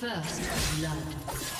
First blood.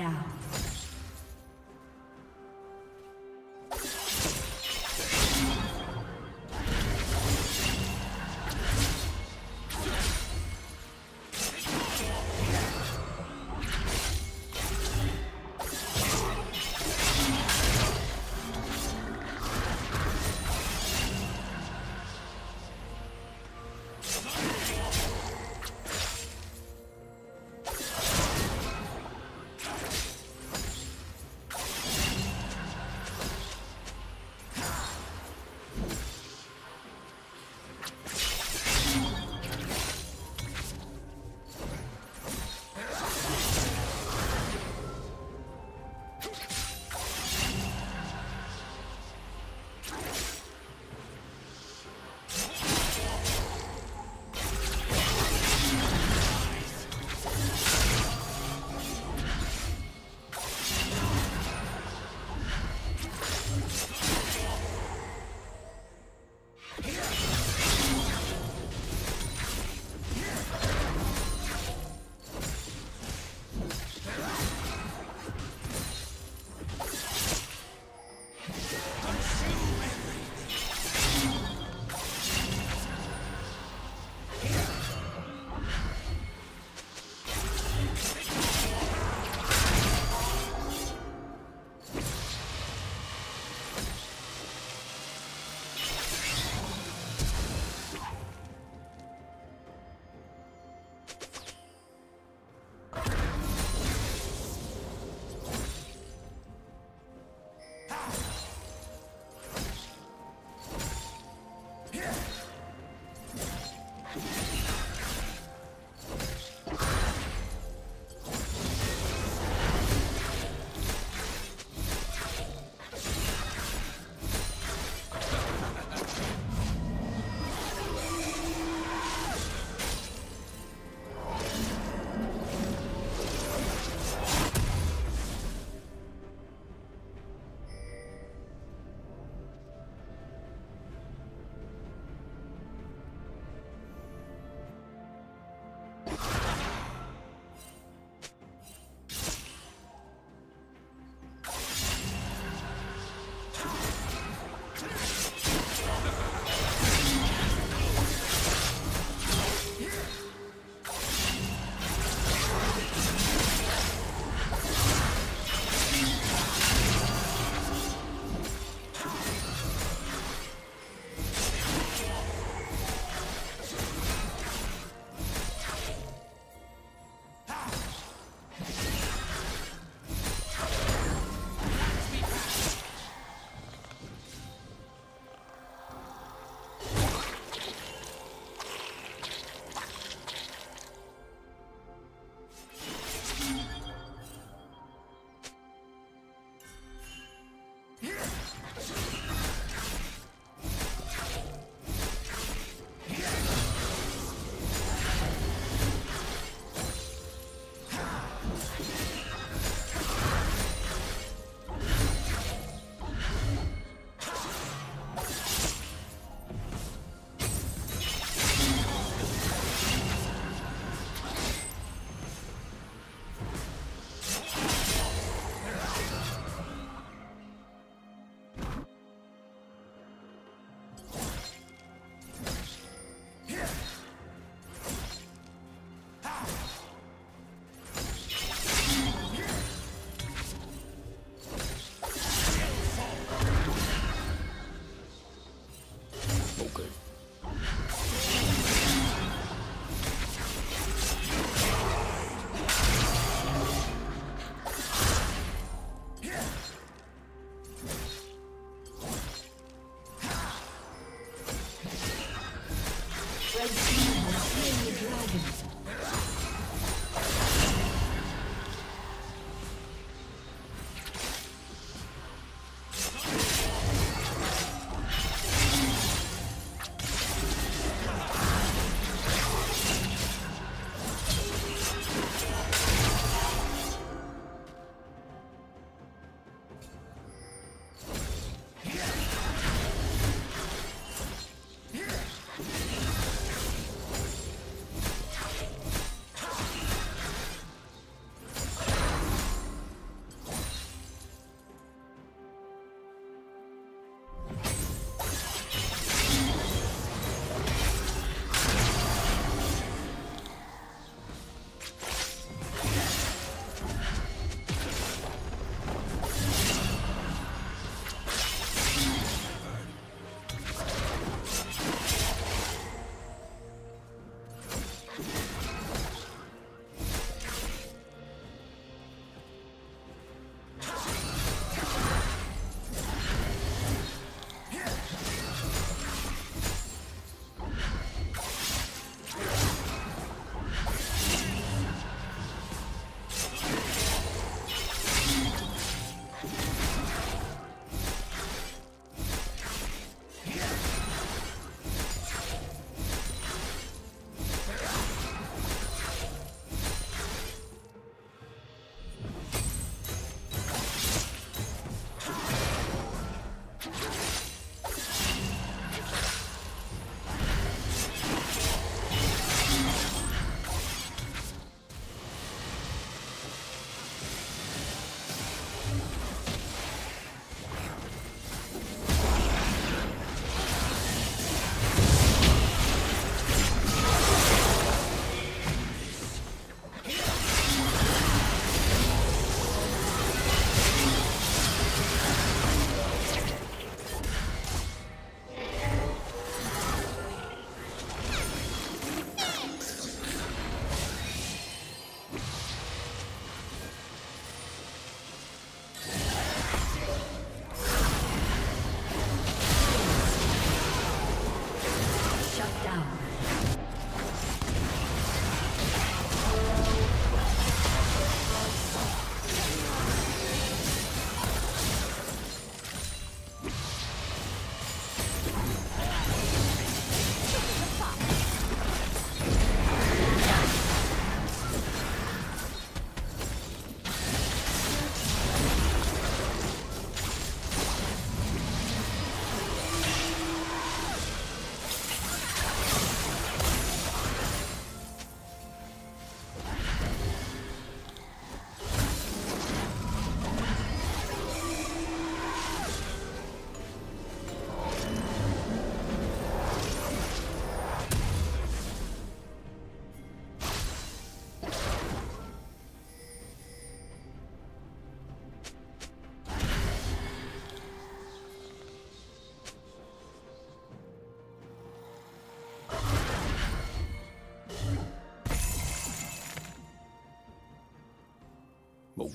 Down.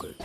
Okay.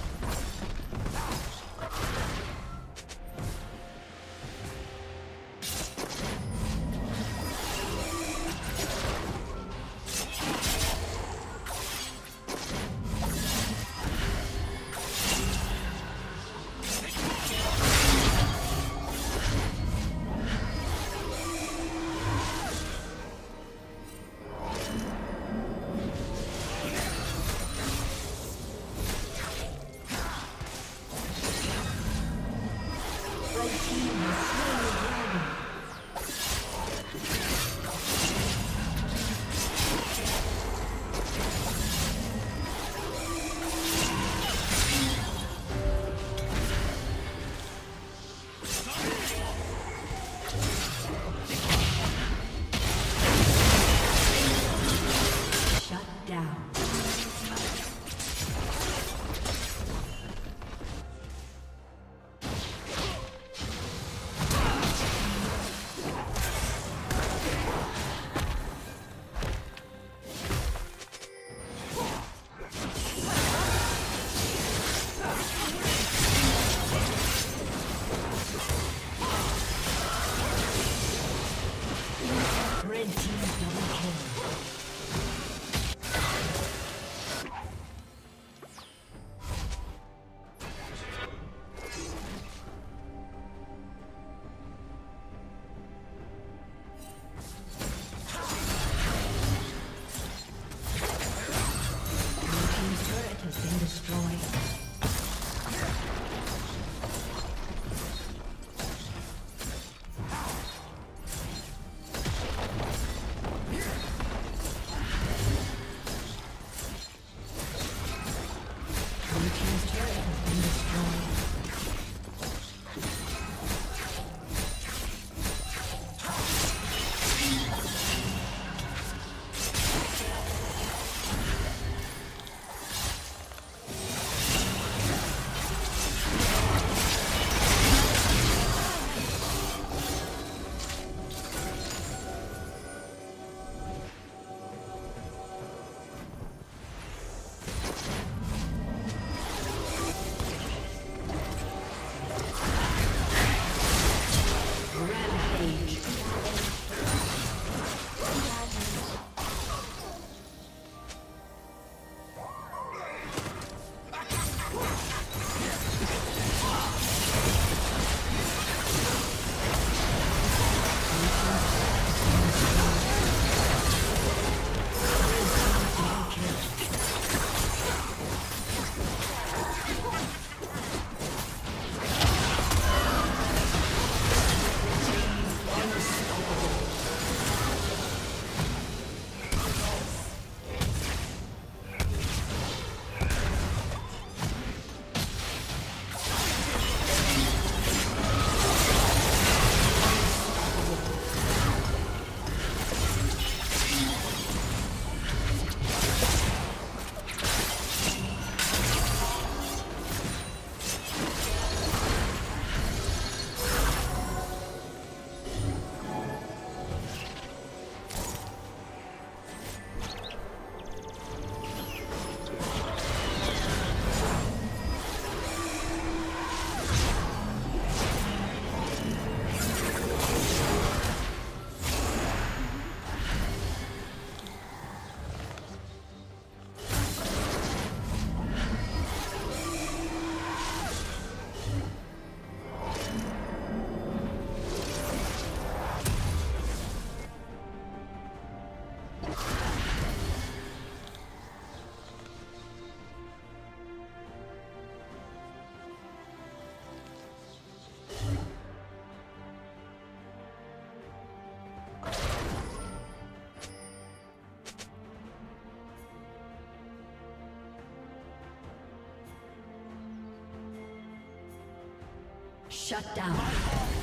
Team Shut down.